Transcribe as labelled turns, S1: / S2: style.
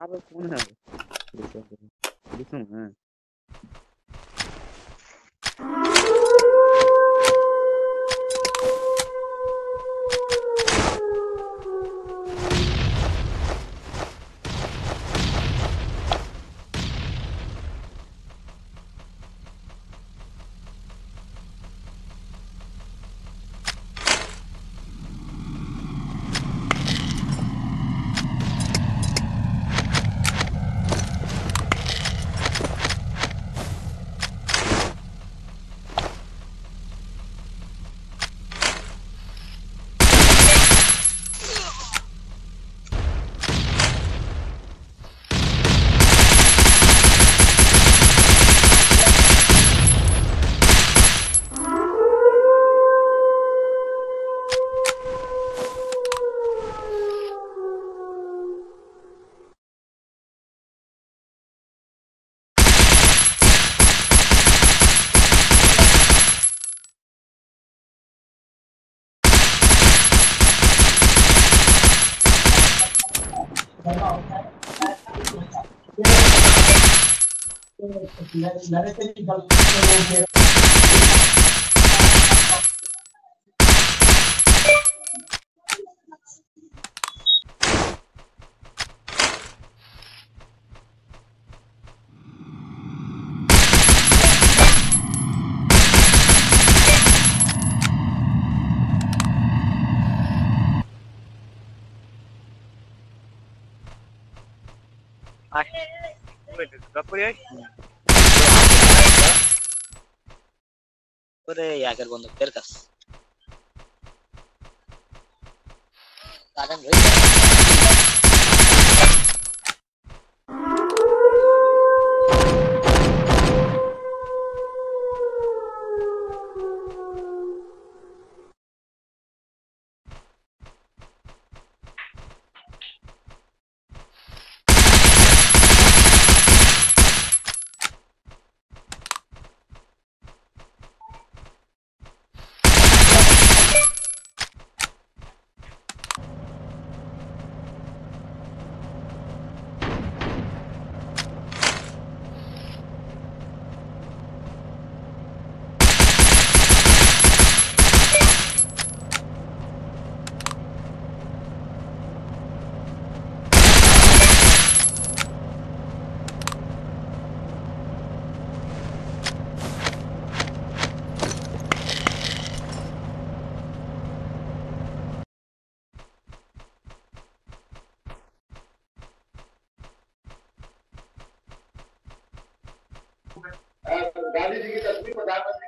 S1: আবার ফোন হবে अब कौन गलती दिसम Ay. Kapıya. Buraya yakar bonduk terkas. Kadın Gandhi
S2: ji की तस्वीर प्रधानमंत्री